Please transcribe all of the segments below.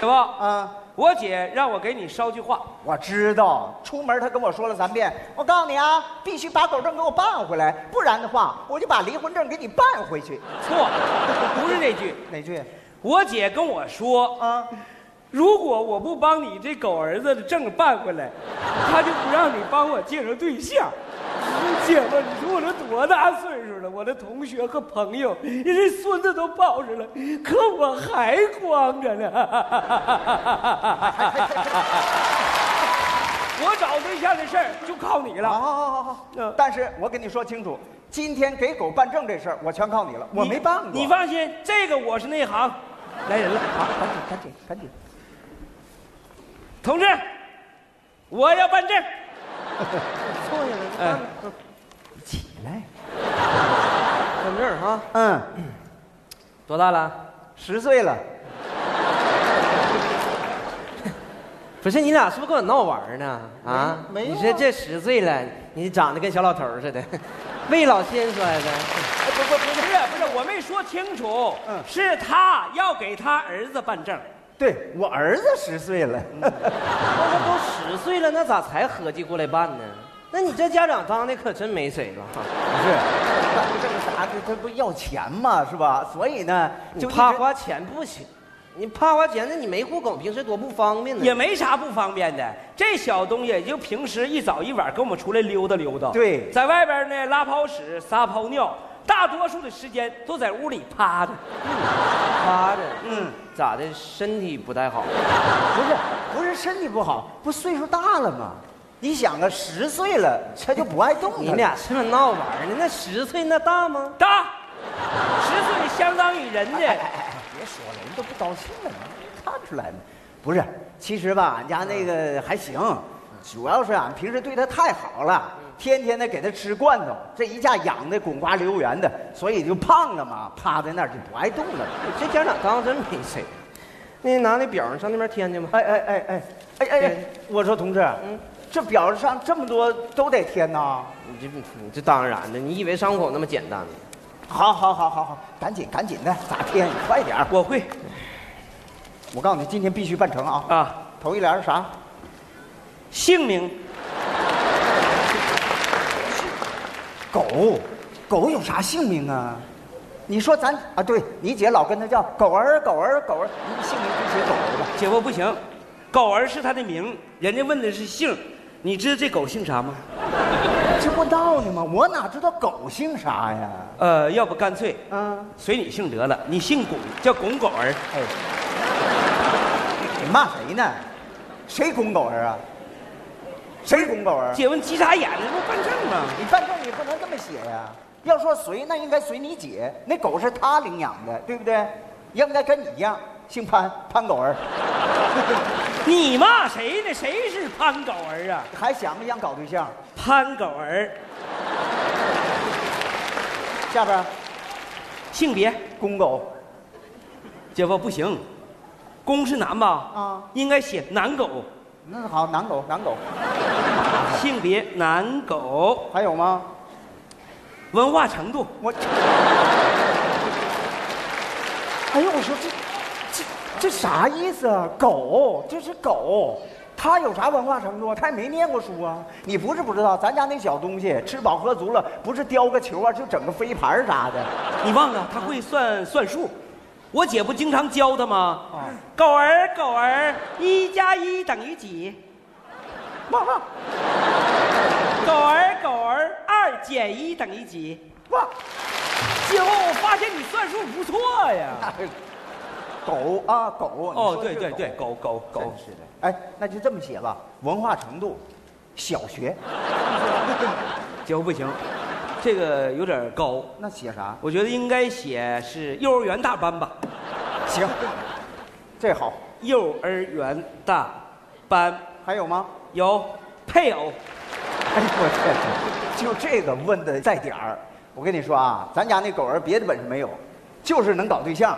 姐夫，啊，我姐让我给你捎句话。我知道，出门她跟我说了三遍，我告诉你啊，必须把狗证给我办回来，不然的话，我就把离婚证给你办回去。错，不是这句。哪句？我姐跟我说，啊，如果我不帮你这狗儿子的证办回来，他就不让你帮我介绍对象。姐夫，你说我这多大岁数了？我的同学和朋友，人家孙子都抱着了，可我还光着呢。我找对象的事儿就靠你了。好好好好好嗯。但是我跟你说清楚，今天给狗办证这事儿，我全靠你了，我没办过。你放心，这个我是内行。来人了，好，赶紧赶紧赶紧。同志，我要办证。坐下来，哎起来。办证啊，嗯，多大了？十岁了。不是你俩是不是跟我闹玩呢？啊，没没有啊你说这十岁了，你长得跟小老头似的，未老先衰的。不不不是不是，我没说清楚，嗯是他要给他儿子办证。对我儿子十岁了。那他都十岁了，那咋才合计过来办呢？那你这家长当的可真没谁了。不是，办个证啥的，他不要钱嘛，是吧？所以呢，就怕花钱不行，你怕花钱，那你没户口，平时多不方便呢。也没啥不方便的，这小东西也就平时一早一晚跟我们出来溜达溜达。对在外边呢拉泡屎、撒泡尿，大多数的时间都在屋里趴着。趴着，嗯，咋的？身体不太好。不是不是身体不好，不岁数大了吗？你想啊，十岁了，他就不爱动 你俩是不是闹玩呢？那十岁那大吗？大，十岁相当于人家。哎哎哎，别说了，人都不高兴了，看出来吗？不是，其实吧，俺家那个还行，主要是俺平时对他太好了，天天的给他吃罐头，这一下养的滚瓜溜圆的，所以就胖了嘛，趴在那儿就不爱动了。这家长当真没谁。那拿那表上那边填去吧。哎哎哎哎哎哎哎，我说同志，嗯这表上这么多都得填呐。你这你这当然的，你以为上户口那么简单吗？好好好好好，赶紧赶紧的，咋填？你快点我会我告诉你，今天必须办成啊！啊，头一联是啥？姓名狗，狗有啥姓名啊？你说咱啊，对你姐老跟他叫狗儿狗儿狗儿，你姓名就写狗儿吧。姐夫不行，狗儿是他的名，人家问的是姓，你知道这狗姓啥吗？这不闹呢吗？我哪知道狗姓啥呀？呃，要不干脆嗯，随你姓得了，你姓巩，叫巩狗儿。哎，你骂谁呢？谁巩狗儿啊？谁公狗儿？姐夫，你急啥眼呢？这不办证吗？你办证你不能这么写呀、要说随，那应该随你姐，那狗是她领养的，对不对？应该跟你一样，姓潘，潘狗儿。你骂谁呢？谁是潘狗儿啊？还想不想搞对象？潘狗儿，下边性别，公狗。姐夫不行，公是男吧？啊，应该写男狗。那好，男狗，男狗。性别男狗，还有吗？文化程度我，哎呦，我说这这这啥意思啊？狗，这是狗，它有啥文化程度啊？它也没念过书啊。你不是不知道，咱家那小东西吃饱喝足了，不是叼个球啊，就整个飞盘啥的。你忘了他会算算数，我姐不经常教他吗？啊狗儿狗儿，一加一等于几？狗儿狗儿，二减一等于几？哇！姐夫，我发现你算数不错呀。狗啊狗。你哦，对对对，狗狗狗真。是的。哎，那就这么写吧，文化程度，小学。姐夫不行，这个有点高，那写啥？我觉得应该写是幼儿园大班吧。行，这好。幼儿园大班还有吗？有配偶，哎呦我天，就这个问的在点儿。我跟你说啊，咱家那狗儿别的本事没有，就是能搞对象，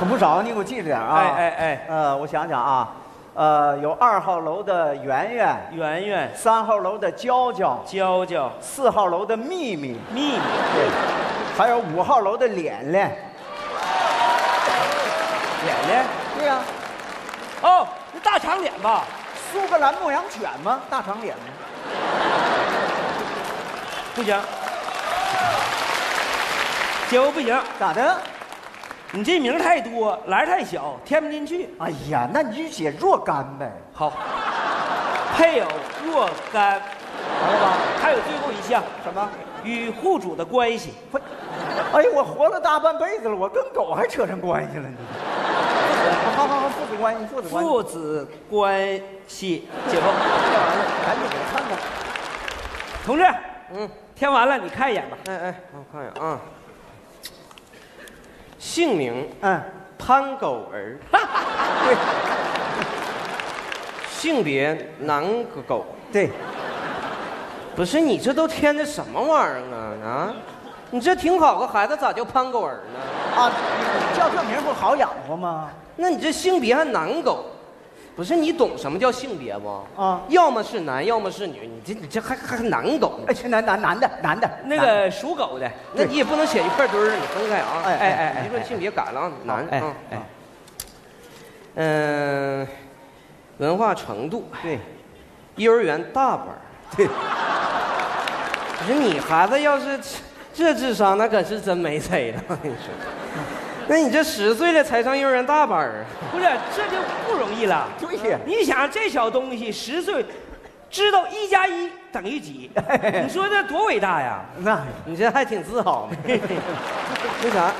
可不少。你给我记着点啊。哎哎哎，呃，我想想啊，呃，有二号楼的圆圆，圆圆、三号楼的娇娇，娇娇、四号楼的秘密，秘密、对，还有五号楼的脸脸。脸脸，对呀、哦，那大长脸吧？苏格兰牧羊犬吗？大长脸吗？不行，姐夫不行，咋的？你这名儿太多，栏儿太小，填不进去。哎呀，那你就写若干呗。好，配偶若干，完了吧？还有最后一项，什么？与户主的关系。不，哎呀，我活了大半辈子了，我跟狗还扯上关系了呢。好好好，父子关系，父子关系。父子关系，姐夫，填完了，赶紧给他看看。同志，嗯，填完了，你看一眼吧。哎哎，我看一眼啊。姓名嗯，潘狗儿，对性别男狗。对，不是你这都添的什么玩意儿啊啊！你这挺好个孩子，咋叫潘狗儿呢？啊，叫这名不好养活吗？那你这性别还男狗，不是你懂什么叫性别不？啊要么是男，要么是女，你这你这还还还男狗呢哎，？是男男男的男的那个属狗的，那你也不能写一块堆儿，你分开啊！哎哎哎你说性别改了啊，男哎啊，哎，嗯，文化程度，对幼儿园大班儿。对，不是你孩子要是这智商，那可是真没谁了。我跟你说，那你这十岁了才上幼儿园大班啊？不是，这就不容易了。对呀你想这小东西十岁，知道一加一等于几？你说这多伟大呀！那你这还挺自豪呢。那啥，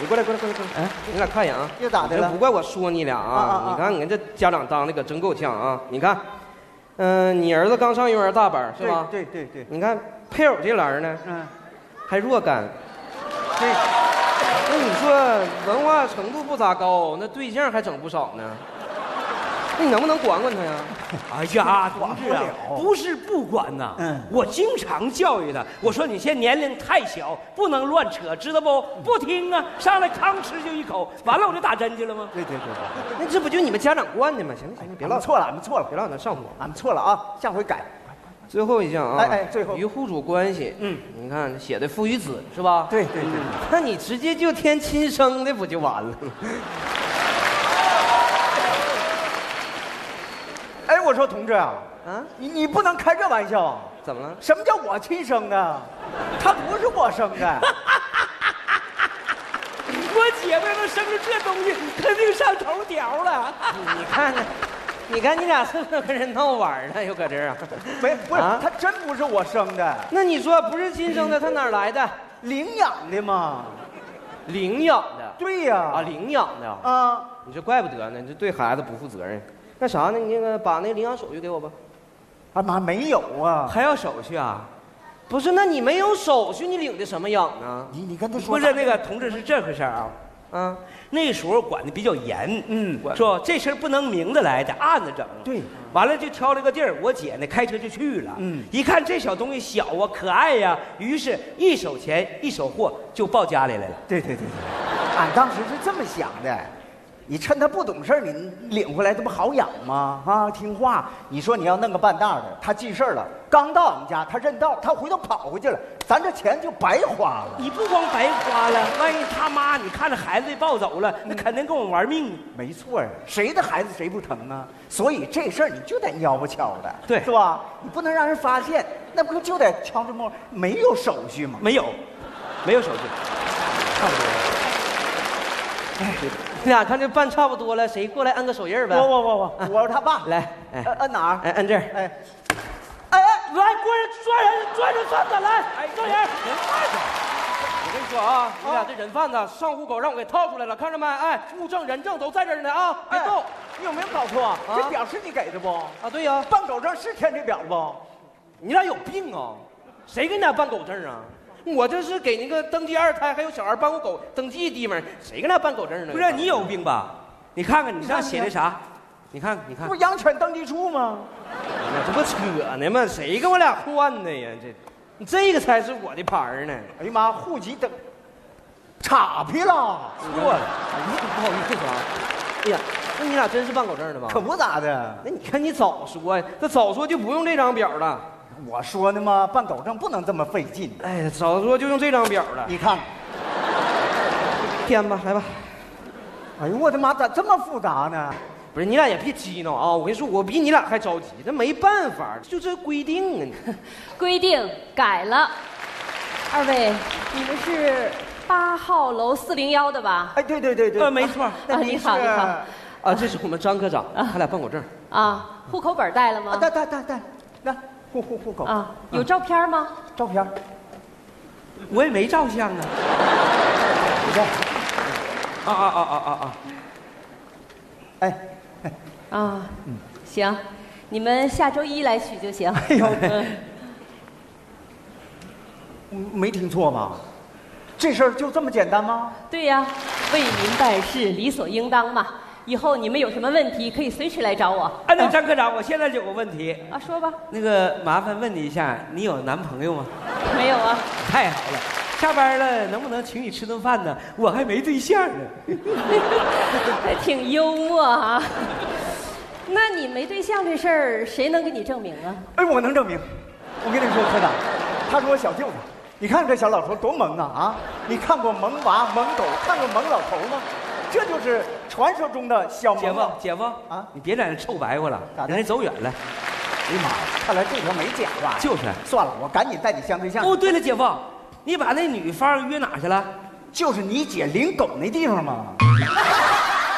你过来，过来，过来，过来。哎，你俩看一眼啊。又咋的了这不怪我说你俩啊啊啊！啊你看，你看这家长当的可真够呛啊！你看，嗯，你儿子刚上幼儿园大班是吧？对对对对，你看配偶这栏呢，嗯，还若干。对，那你说文化程度不咋高，那对象还整不少呢。那你能不能管管他呀？哎呀，同志啊管不，了不是不管呐，嗯我经常教育他，我说你现在年龄太小，不能乱扯，知道不？不听啊，上来吭哧就一口，完了我就打针去了吗？对对对，那这不就你们家长惯的吗？行了行了，别唠别唠，错了，俺们错了，别唠，咱上火。俺们错了啊，下回改。最后一项啊，哎哎最后与户主关系，嗯，你看写的父与子是吧？对对对，那你直接就填亲生的不就完了？哎，我说同志啊，啊？你你不能开这玩笑啊！怎么了？什么叫我亲生的？他不是我生的。我姐妹们生出这东西，肯定上头条了。你看看，你看你俩是不是跟人闹玩呢？又搁这儿啊？没，不是，啊他真不是我生的，那你说不是亲生的，他哪儿来的？领养的嘛。领养的对呀。啊，领养的。啊，你这怪不得呢，你这对孩子不负责任。那啥呢？你那个把那领养手续给我吧。啊妈没有啊！还要手续啊？不是，那你没有手续，你领的什么养呢？你你跟他说不是那个同志是这回事儿啊，啊，那时候管的比较严，嗯说这事儿不能明着来，得暗着整。对，完了就挑了个地儿，我姐呢开车就去了。嗯一看这小东西小啊，可爱呀、于是一手钱一手货就抱家里来了。对对对对，俺当时是这么想的，你趁他不懂事儿，你领回来这不好养吗？啊，听话。你说你要弄个半大的，他记事儿了，刚到俺们家，他认道，他回头跑回去了，咱这钱就白花了。你不光白花了，万一他妈你看着孩子被抱走了，那肯定跟我玩命。没错呀，谁的孩子谁不疼啊？所以这事儿你就得蔫不悄的，对是吧？你不能让人发现，那不就得敲着摸，没有手续吗？没有，没有手续。差不多。你俩看这办差不多了，谁过来按个手印儿呗？我我我我，我是他爸。来，哎摁摁哪儿？哎，按这儿。哎，哎哎，来，过来抓人，抓人贩子来，哎抓人！人贩子我跟你说啊，你俩这人贩子上户口让我给套出来了，看着没？哎，物证、人证都在这儿呢啊，别动。你有没有搞错？这表是你给的不？啊，对呀，办狗证是填这表不？你俩有病啊！谁给你俩办狗证啊？我这是给那个登记二胎还有小孩办户口登记地方，谁跟他办狗证呢？不是你有病吧？你看看你上写的啥？你看，你看这不，养犬登记处吗？那这不扯呢吗？谁跟我俩换的呀？这，你这个才是我的牌儿呢。哎呀妈，户籍登岔劈了，错了。哎呀，不好意思啊。哎呀，那你俩真是办狗证的吧？可不咋的。那你看你早说呀，这早说就不用这张表了。我说呢嘛，办狗证不能这么费劲。哎呀，早说就用这张表了。你看，填吧，来吧。哎呦我的妈，咋这么复杂呢？不是你俩也别激闹啊！我跟你说，我比你俩还着急，这没办法，就这规定啊！规定改了。二位，你们是八号楼四零幺的吧？哎，对对对对，呃，没错。你好你好啊，这是我们张科长，他俩办狗证。啊，户口本带了啊，吗？带带带带，那户户户口啊，有照片吗？照片，我也没照相啊。你看，啊啊啊啊啊啊！哎，啊，嗯行，你们下周一来取就行。哎呦嗯没听错吧？这事儿就这么简单吗？对呀，为民办事理所应当嘛。以后你们有什么问题可以随时来找我哎，那张科长，我现在就有个问题，啊，说吧。那个麻烦问你一下，你有男朋友吗？没有啊？太好了，下班了能不能请你吃顿饭呢？我还没对象呢。还挺幽默啊。那你没对象这事儿，谁能给你证明啊？哎，我能证明。我跟你说，科长，他是我小舅子。你看这小老头多萌啊啊！你看过萌娃、萌狗，看过萌老头吗？这就是传说中的小姐夫姐夫啊啊，你别在那臭白话了，咋的人家走远了。哎呀妈呀，看来这条没假吧？就是算了，我赶紧带你相对象。哦，对了，姐夫，你把那女方约哪去了？就是你姐领狗那地方吗？